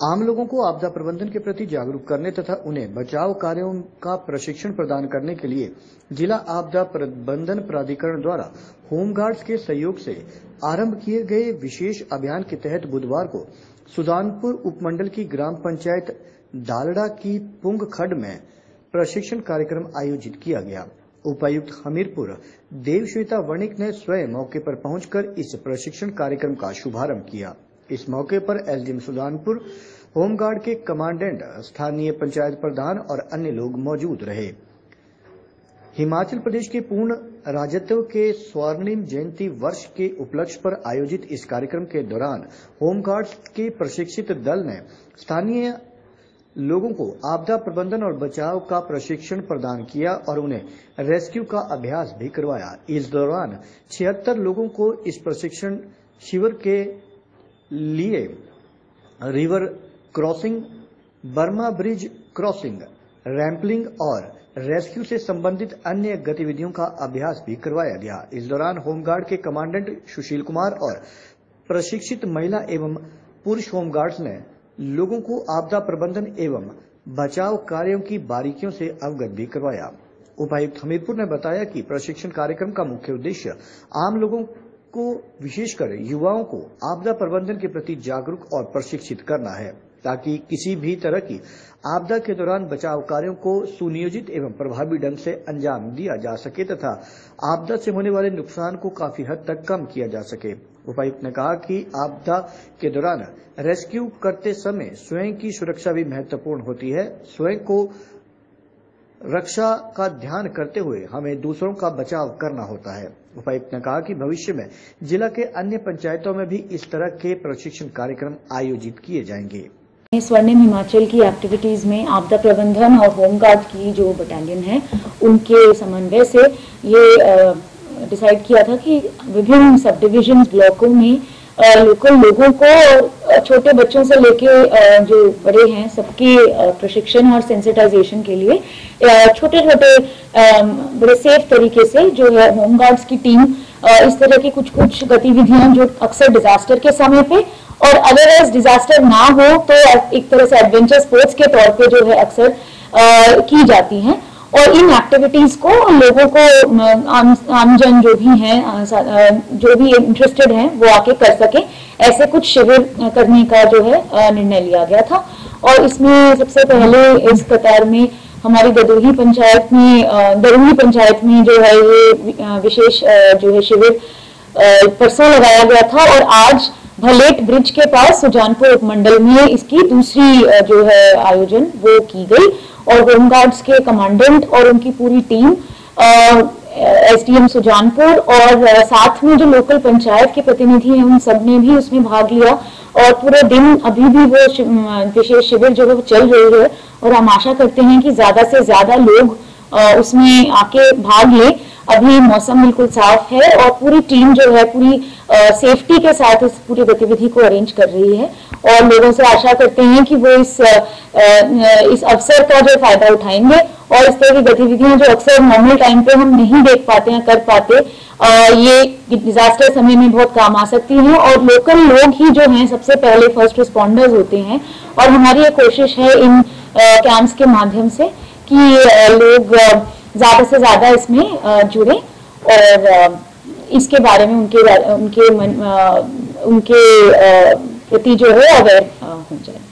आम लोगों को आपदा प्रबंधन के प्रति जागरूक करने तथा उन्हें बचाव कार्यों का प्रशिक्षण प्रदान करने के लिए जिला आपदा प्रबंधन प्राधिकरण द्वारा होमगार्ड्स के सहयोग से आरंभ किए गए विशेष अभियान के तहत बुधवार को सुजानपुर उपमंडल की ग्राम पंचायत दालड़ा की पुंग खड में प्रशिक्षण कार्यक्रम आयोजित किया गया। उपायुक्त हमीरपुर देवश्वेता वणिक ने स्वयं मौके पर पहुंचकर इस प्रशिक्षण कार्यक्रम का शुभारंभ किया। इस मौके पर एसडीएम सुजानपुर होमगार्ड के कमांडेंट, स्थानीय पंचायत प्रधान और अन्य लोग मौजूद रहे। हिमाचल प्रदेश के पूर्ण राजत्व के स्वर्णिम जयंती वर्ष के उपलक्ष्य पर आयोजित इस कार्यक्रम के दौरान होमगार्ड्स के प्रशिक्षित दल ने स्थानीय लोगों को आपदा प्रबंधन और बचाव का प्रशिक्षण प्रदान किया और उन्हें रेस्क्यू का अभ्यास भी करवाया। इस दौरान छिहत्तर लोगों को इस प्रशिक्षण शिविर के लिए river crossing Burma bridge crossing rappelling और रेस्क्यू से संबंधित अन्य गतिविधियों का अभ्यास भी करवाया गया। इस दौरान होमगार्ड के कमांडेंट सुशील कुमार और प्रशिक्षित महिला एवं पुरुष होमगार्ड्स ने लोगों को आपदा प्रबंधन एवं बचाव कार्यों की बारीकियों से अवगत भी करवाया। उपायुक्त हमीरपुर ने बताया कि प्रशिक्षण कार्यक्रम का मुख्य उद्देश्य आम लोगों को, विशेषकर युवाओं को आपदा प्रबंधन के प्रति जागरूक और प्रशिक्षित करना है। ताकि किसी भी तरह की आपदा के दौरान बचाव कार्यों को सुनियोजित एवं प्रभावी ढंग से अंजाम दिया जा सके तथा आपदा से होने वाले नुकसान को काफ़ी हद तक कम किया जा सके। उपायुक्त ने कहा कि आपदा के दौरान रेस्क्यू करते समय स्वयं की सुरक्षा भी महत्वपूर्ण होती है। स्वयं को रक्षा का ध्यान करते हुए हमें दूसरों का बचाव करना होता है। उपायुक्त ने कहा कि भविष्य में जिला के अन्य पंचायतों में भी इस तरह के प्रशिक्षण कार्यक्रम आयोजित किए जाएँगे। स्वर्णिम हिमाचल की एक्टिविटीज़ में आपदा प्रबंधन और होमगार्ड की जो बटालियन है, उनके समन्वय से ये डिसाइड किया था कि विभिन्न सब डिविजन ब्लॉकों में लोकल लोगों को छोटे बच्चों से लेके जो बड़े हैं, सबके प्रशिक्षण और सेंसिटाइजेशन के लिए छोटे छोटे बड़े सेफ़ तरीके से जो है होमगार्ड्स की टीम इस तरह की कुछ कुछ गतिविधियाँ जो अक्सर डिजास्टर के समय पे, और अदरवाइज़ डिजास्टर ना हो तो एक तरह से एडवेंचर स्पोर्ट्स के तौर पे जो है, अक्सर की जाती हैं। और इन एक्टिविटीज़ को लोगों को आम, आमजन जो भी हैं जो भी इंटरेस्टेड हैं वो आके कर सके। ऐसे कुछ शिविर करने का जो है निर्णय लिया गया था। और इसमें सबसे पहले इस कतार में हमारी ददोही पंचायत में दरोही पंचायत में जो है ये विशेष जो है शिविर परसों लगाया गया था। और आज भलेट ब्रिज के पास सुजानपुर उपमंडल में इसकी दूसरी जो है आयोजन वो की गई। और होमगार्ड्स के कमांडेंट और उनकी पूरी टीम एस डी सुजानपुर और साथ में जो लोकल पंचायत के प्रतिनिधि हैं, उन सबने भी उसमें भाग लिया। और पूरे दिन अभी भी वो विशेष शिविर जो है वो चल रही है, और हम आशा करते हैं कि ज़्यादा से ज़्यादा लोग उसमें आके भाग लें। अभी मौसम बिल्कुल साफ़ है और पूरी टीम जो है, पूरी सेफ्टी के साथ इस पूरी गतिविधि को अरेंज कर रही है। और लोगों से आशा करते हैं कि वो इस इस अवसर का जो फ़ायदा उठाएँगे और इस तरह की गतिविधियाँ जो अक्सर नॉर्मल टाइम पे हम नहीं देख पाते हैं कर पाते ये डिजास्टर समय में बहुत काम आ सकती हैं। और लोकल लोग ही जो हैं, सबसे पहले फ़र्स्ट रिस्पॉन्डर्स होते हैं। और हमारी ये कोशिश है इन कैंप्स के माध्यम से कि लोग ज़्यादा से ज़्यादा इसमें जुड़े और इसके बारे में उनके उनके मन, उनके प्रति जो है अवेयर हो जाए।